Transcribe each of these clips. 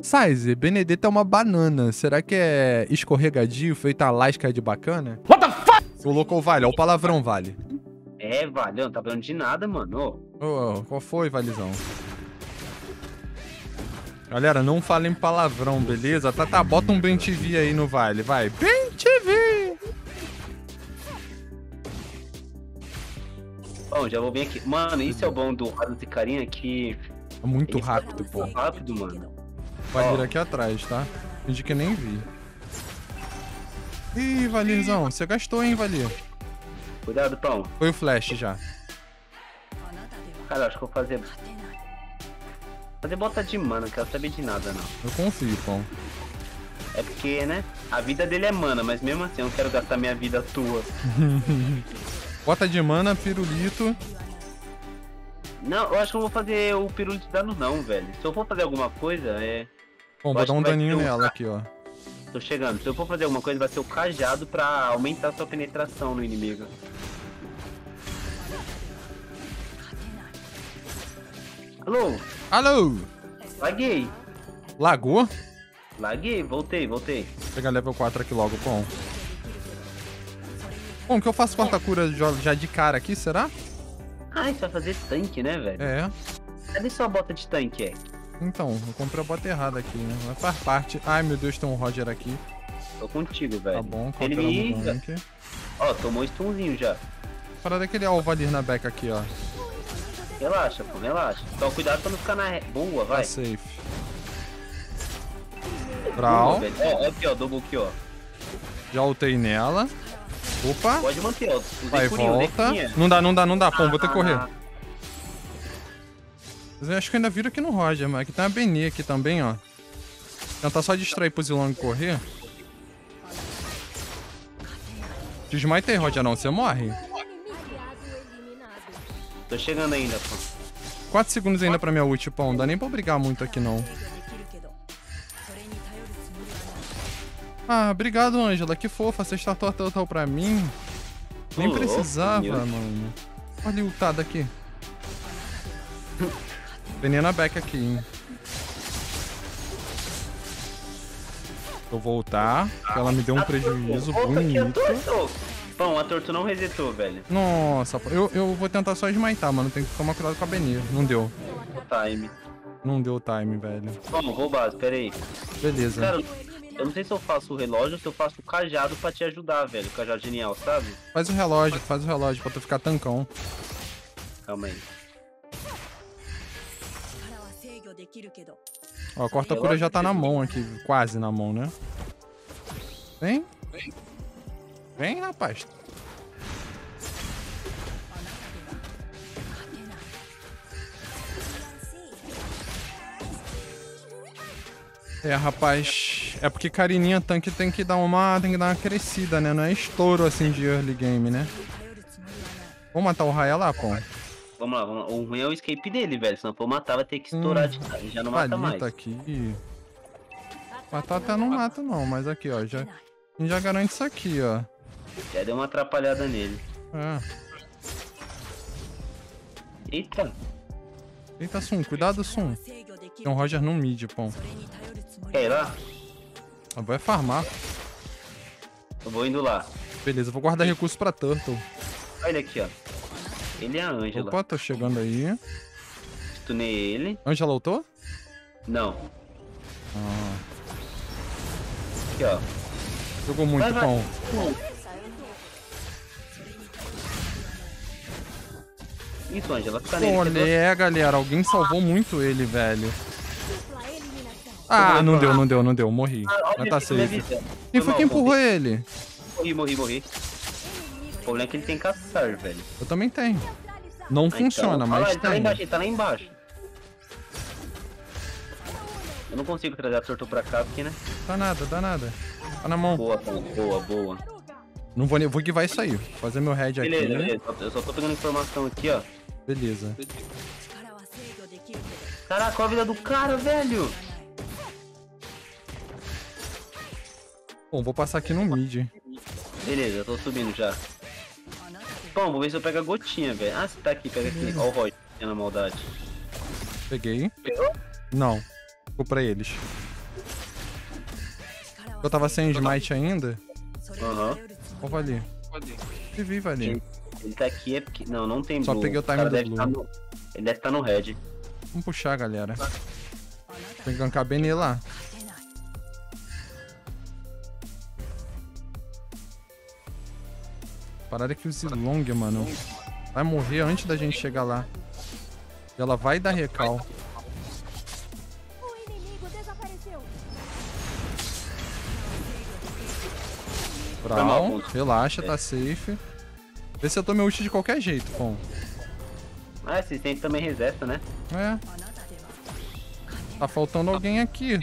Size, Benedetta é uma banana. Será que é escorregadio, feita a lasca de bacana? What the fuck? Colocou vale, ó o palavrão vale. É, vale, não tá falando de nada, mano. Ô, qual foi, Valizão? Galera, não falem palavrão, beleza? Tá, tá, bota um Ben TV aí no vale, vai. Ben TV! Bom, já vou vir aqui. Mano, isso é o bom do Rado de Carinha que... É muito rápido, pô. rápido, mano. Vai vir aqui atrás, tá? Finge que nem vi. Ih, Valirzão, você gastou, hein, Valir? Cuidado, pão. Foi o flash já. Cara, acho que eu vou fazer... Fazer bota de mana, não quero saber de nada, não. Eu confio, pão. É porque, né? A vida dele é mana, mas mesmo assim eu não quero gastar minha vida tua. bota de mana, pirulito. Não, eu acho que eu vou fazer o pirulito de danos não, velho. Se eu for fazer alguma coisa, é... Bom, vou dar um daninho nela aqui, ó. Tô chegando. Se eu for fazer alguma coisa, vai ser o cajado pra aumentar sua penetração no inimigo. Alô? Alô? Laguei. Lagou? Laguei, voltei, voltei. Vou pegar level 4 aqui logo, bom. Bom, que eu faço quarta cura já de cara aqui, será? Ah, isso vai fazer tanque, né, velho? É. Cadê sua bota de tanque, é? Então, eu comprei a bota errada aqui, né? Vai faz parte. Ai, meu Deus, tem um Roger aqui. Tô contigo, velho. Tá bom, Ele me... Ó, tomou stunzinho já. Parada aquele Alvalir na back aqui, ó. Relaxa, pô, relaxa. Só cuidado pra não ficar na boa, vai. Tá safe. Brawl. Ó, aqui, ó, double aqui, ó. Já ultei nela. Opa. Pode manter, ó. Vai, volta. Não dá, não dá, não dá. Pô, vou ter que correr. Ah. Eu acho que ainda viro aqui no Roger, mas aqui tem uma Beni aqui também, ó. Tentar só distrair pro Zilong correr. Desmaita aí, Roger, não. Você morre. Tô chegando ainda, pô. 4 segundos ainda pra minha ult, pô. Não dá nem pra brigar muito aqui, não. Ah, obrigado, Angela. Que fofa. Você startou a total pra mim. Nem precisava, mano. Olha o ultada aqui. Venena back aqui, hein. Vou voltar, que ela me deu um prejuízo bonito. Bom, a torto não resetou, velho. Nossa, eu, eu vou tentar só esmaitar, mano. Tem que tomar cuidado com a Benir. Não deu. Time. Não deu time, velho. Vamos, vou base, pera aí. Beleza. Cara, eu não sei se eu faço o relógio ou se eu faço o cajado pra te ajudar, velho. O cajado genial, sabe? Faz o relógio, faz o relógio pra tu ficar tancão. Calma aí. Ó, a corta-cura já tá na mão aqui, quase na mão, né? Vem. Vem, rapaz. É, rapaz, é porque Carininha tanque tem que dar uma, tem que dar uma crescida, né? Não é estouro assim de early game, né? Vamos matar o Raya lá, pô. Vamos lá, vamos lá. O ruim é o escape dele, velho. Se não for matar, vai ter que estourar hum, de cara. Já não mata mais. aqui. Matar até não mata, não. Mas aqui, ó. Já, a gente já garante isso aqui, ó. Já deu uma atrapalhada nele. É. Eita. Eita, Sum. Cuidado, Sum. Tem um Roger no mid, pô. Quer ir lá? Eu vou é farmar. Eu vou indo lá. Beleza, vou guardar recursos pra Turtle. Olha ele aqui, ó. Ele é a Angela. Opa, tô chegando aí. Stunei ele. Angela ultou? Não. Ah. Aqui, ó. Jogou muito, vai, pão. Isso, Angela, fica nele. Olha, é, galera, alguém salvou muito ele, velho. Ah, não deu, não deu, não deu, morri. Ah, Mas tá safe. Quem foi que empurrou ele? Morri, morri, morri problema é que ele tem caçar, velho. Eu também tenho. Não ah, funciona, então, mas lá, ele tá lá embaixo, ele tá lá embaixo. Eu não consigo trazer a torto pra cá porque, né? Dá nada, dá nada. Tá na mão. Boa, boa, boa. Não vou, vou que vai sair. Fazer meu head beleza, aqui. Beleza, eu só tô pegando informação aqui, ó. Beleza. Caraca, a vida do cara, velho. Bom, vou passar aqui no mid. Beleza, eu tô subindo já. Bom, vou ver se eu pego a gotinha, velho. Ah, você tá aqui, pega aqui. Ó o Roy, na maldade. Peguei. Pegou? Não. Ficou pra eles. Eu tava sem smite ainda. Aham. Ó, Vali. Te vi, Vali. Ele tá aqui é porque. Não, não tem Só blue. peguei o time cara do deve blue. tá no- Ele deve estar no red. Vamos puxar, galera. Tem que gankar bem nele lá. Parada que o Zilong, mano, vai morrer antes da gente chegar lá. E ela vai dar recal. Pô. relaxa, tá safe. Vê se eu tomei ult de qualquer jeito, pô. Ah, esse tem também reseta, né? É. Tá faltando alguém aqui.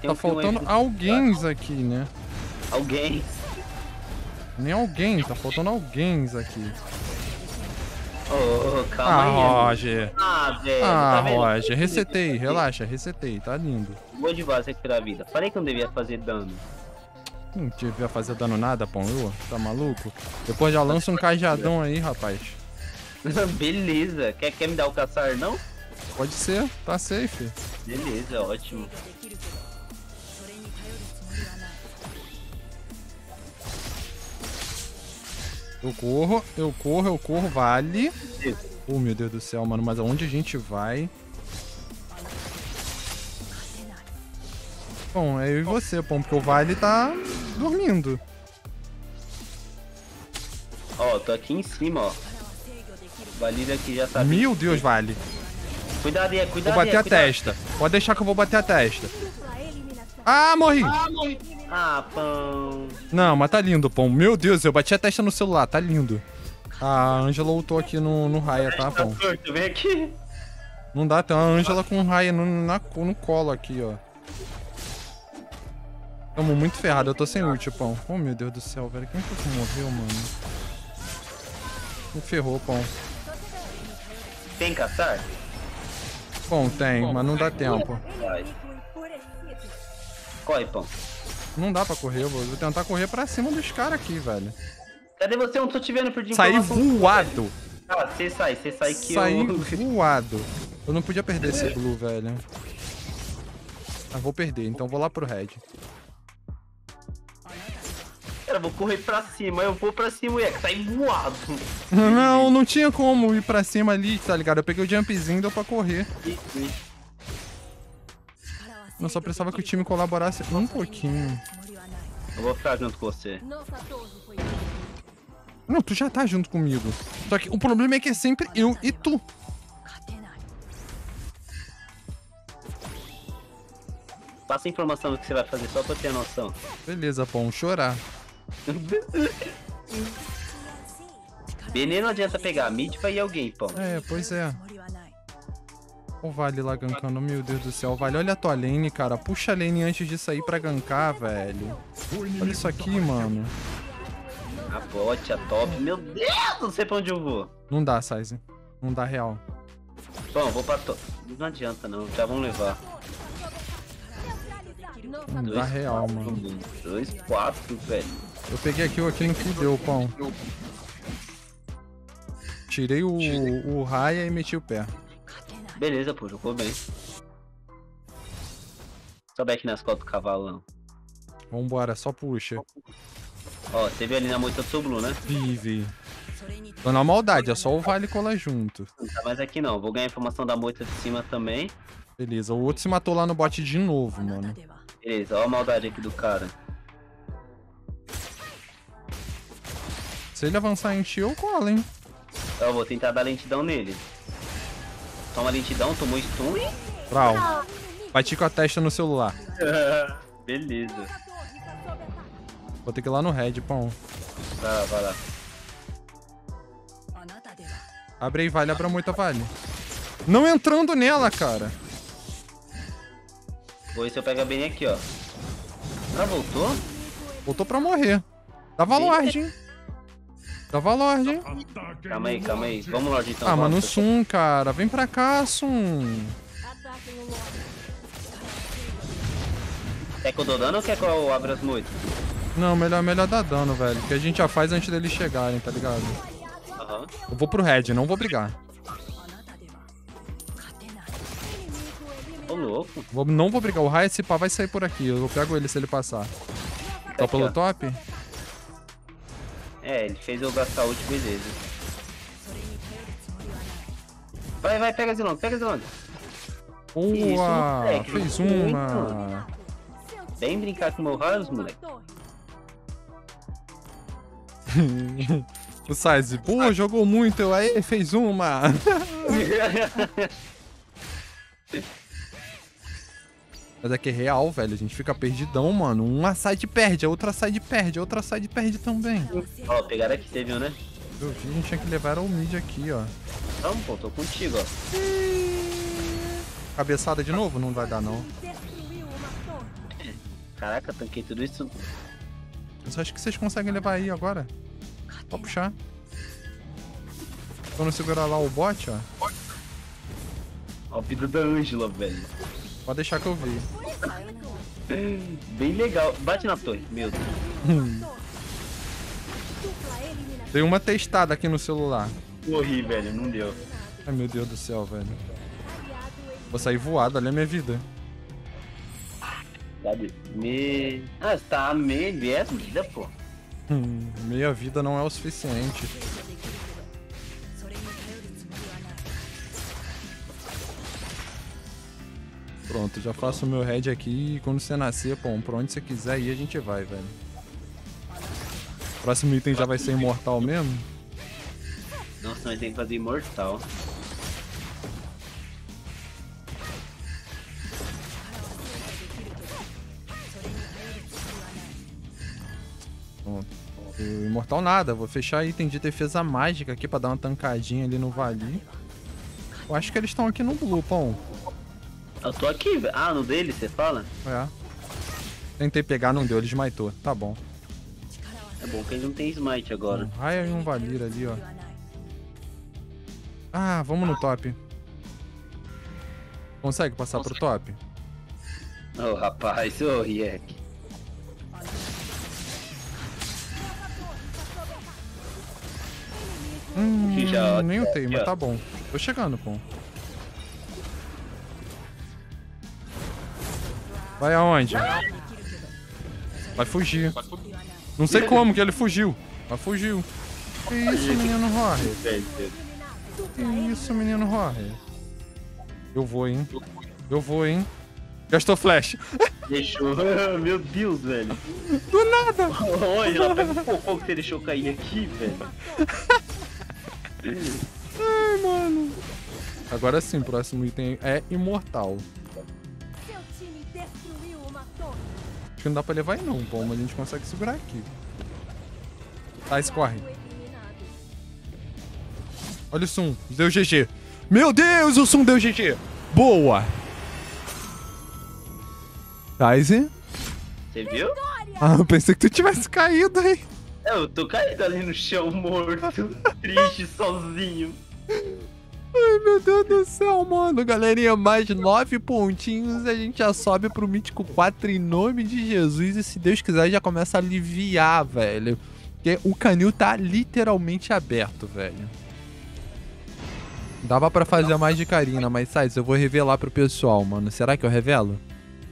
Tem Tá um faltando alguém aqui, né? Alguém. Nem alguém, tá faltando alguém aqui. Ô, ô, calma Ah, aí. Roger. Ah, velho. Ah, tá? Roger, resetei, relaxa, resetei, tá lindo. Boa de base recuperar a vida. Falei que não devia fazer dano. Não devia fazer dano nada, pão, eu? Tá maluco? Depois já lança um cajadão aí, rapaz. Beleza. Quer, quer me dar o caçar, não? Pode ser, tá safe. Beleza, ótimo. Eu corro, eu corro, eu corro, vale. Oh, meu Deus do céu, mano, mas aonde a gente vai? Bom, é eu e você, pão, porque o Vale tá dormindo. Ó, tô aqui em cima, ó. Valida aqui já sabe. Meu Deus, Vale. Cuidado aí, Vou cuidado bater aí, a cuidado. testa. Pode deixar que eu vou bater a testa. Dupla eliminação. Ah, morri! Ah, pão. Não, mas tá lindo, pão. Meu Deus, eu bati a testa no celular, tá lindo. A Angela ultou aqui no, no Raia, tá, pão? vem aqui. Não dá, tem uma Angela com Raia no, na, no colo aqui, ó. Tamo muito ferrado, eu tô sem ult, pão. Oh, meu Deus do céu, velho. Quem foi que morreu, mano? Me ferrou, pão. Tem caçar? Bom, tem, mas não dá tempo. Vai. Corre, pão. Não dá pra correr, eu vou vou tentar correr pra cima dos caras aqui, velho. Cadê você? Eu não tô te vendo por de Saí voado. Ah, você sai, você sai que Saí eu... voado. Eu não podia perder esse blue, velho. Ah, vou perder, então vou lá pro red. Cara, eu vou correr pra cima, eu vou pra cima e é que sai voado. Não, não tinha como ir pra cima ali, tá ligado? Eu peguei o jumpzinho, deu pra correr. Ih, ih. Eu só precisava que o time colaborasse um pouquinho. Eu vou ficar junto com você. Não, tu já tá junto comigo. Só que o problema é que é sempre eu e tu. Passa a informação do que você vai fazer, só pra eu ter noção. Beleza, pão, chorar. Benê não adianta pegar, mid vai ir alguém, pão. É, pois é. O Vale lá gankando, meu Deus do céu. Vale, olha a tua lane, cara. Puxa a lane antes de sair pra gankar, velho. Olha isso aqui, mano. A bot, a top. Meu Deus, não sei pra onde eu vou. Não dá, Size. Não dá real. Bom, vou pra top. Não adianta não, já vão levar. Não dá real, mano. Dois, quatro, velho. Eu peguei aqui o aqui que deu, pão. Tirei o, o raia e meti o pé. Beleza, pô, jogou bem. Sobe aqui nas costas do cavalão. Vambora, só puxa. Ó, você viu ali na moita do seu blue, né? Vive. Tô na maldade, é só o Vale colar junto. Não tá mais aqui não. Vou ganhar informação da moita de cima também. Beleza, o outro se matou lá no bot de novo, mano. Beleza, ó a maldade aqui do cara. Se ele avançar em ti, eu colo, hein? Eu vou tentar dar lentidão nele. Toma lentidão, tomou stun e... Brau. Bati com a testa no celular. Beleza. Vou ter que ir lá no red, pão. Vai lá, vai lá. Abre aí, vale, abra muita vale. Não entrando nela, cara. Vou ver se eu pego a bem aqui, ó. Ela voltou? Voltou pra morrer. Dava lorde, hein? Dava lorde, hein? Calma aí, calma aí. Vamos, Lorde, então. Ah, mano, vamos. Sum, cara. Vem pra cá, o Lorde. Quer que eu dou dano ou quer que eu abra as moitas? Não, melhor, melhor dar dano, velho. Que a gente já faz antes deles chegarem, tá ligado? Aham. Eu vou pro red, não vou brigar. Inimigo Ô, eliminado. louco? Vou, não vou brigar. O Raia, esse pá vai sair por aqui. Eu pego ele se ele passar. Tá Aqui, pelo top? É, ele fez eu gastar ult, beleza. Vai, vai, pega Zilong, pega Zilong. Boa! moleque, Fez uma! Vem brincar com meu Raios, moleque. o Size, pô, jogou muito. Aí, fez uma! Mas é que é real, velho. A gente fica perdidão, mano. Uma side perde, a outra side perde, a outra side perde também. Ó, pegaram aqui, você viu, né? Eu vi, a gente tinha que levar o mid aqui, ó. Vamos, pô, tô contigo, ó. Cabeçada de novo? Não vai dar, não. Caraca, tanquei tudo isso. Eu só acho que vocês conseguem levar aí agora. Pode puxar. Quando segurar lá o bot, ó. Ó, a vida da Ângela, velho. Pode deixar que eu vi. Bem legal. Bate na torre, meu Deus. Eliminação. Dei uma testada aqui no celular. Morri, velho, não deu. Ai, meu Deus do céu, velho. Vou sair voado, olha a minha vida. Sabe? Me. Ah, você tá a meio dessa vida, pô. Hum, meia vida não é o suficiente. Pronto, já faço o meu head aqui e quando você nascer, pô, pra onde você quiser ir, a gente vai, velho. Próximo item já vai ser imortal mesmo? Nossa, nós tem que fazer imortal. Pronto. Imortal nada, vou fechar item de defesa mágica aqui pra dar uma tancadinha ali no Vali. Eu acho que eles estão aqui no blue, pão. Eu tô aqui, velho. Ah, no dele, você fala? É. Tentei pegar, não deu, ele esmaitou. Tá bom. É bom que ele não tem smite agora. Um raio e um Valir ali, ó. Ah, vamos no top. Consegue passar pro top? Ô, rapaz, ô, Riek. Hum, Já- nem o mas tá bom. Tô chegando, pô. Vai aonde? Vai fugir. Não sei como que ele fugiu. Mas fugiu. Que isso, menino? Velho, Que isso, menino Rory? Eu vou, hein? Eu vou, hein? Gastou flash. Deixou. Meu Deus, velho. Do nada. Olha, ela pega o cocô que você deixou cair aqui, velho. Ai, mano. Agora sim, próximo item é imortal. Que não dá pra levar aí não, pô, mas a gente consegue segurar aqui. Tá, escorre. Olha o Sum, deu GG. Meu Deus, o Sum deu GG. Boa. Tyze? Você viu? Ah, eu pensei que tu tivesse caído aí. É, Eu tô caído ali no chão, morto, triste, sozinho. Ai, meu Deus do céu, mano. Galerinha, mais nove pontinhos a gente já sobe pro Mítico 4 em nome de Jesus. E se Deus quiser, já começa a aliviar, velho. Porque o canil tá literalmente aberto, velho. Dava pra fazer mais de Karina, mas sai, eu vou revelar pro pessoal, mano. Será que eu revelo?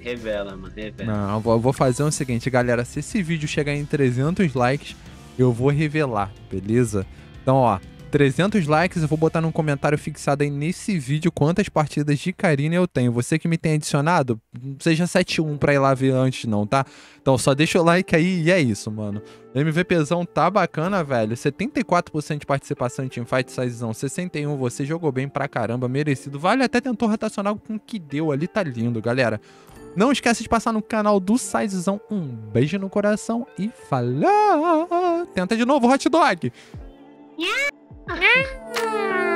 Revela, mano, revela. Não, eu vou fazer o seguinte, galera. Se esse vídeo chegar em 300 likes, eu vou revelar, beleza? Então, ó, 300 likes, eu vou botar num comentário fixado aí nesse vídeo quantas partidas de Karina eu tenho. Você que me tem adicionado, não seja 71 pra ir lá ver antes não, tá? Então só deixa o like aí e é isso, mano. MVPzão tá bacana, velho. 74% de participação em Teamfight Sizezão. 61, você jogou bem pra caramba, merecido. Vale até tentou rotacional com o que deu ali, tá lindo, galera. Não esquece de passar no canal do Sizezão. Um beijo no coração e falou! Tenta de novo, hot dog! Yeah.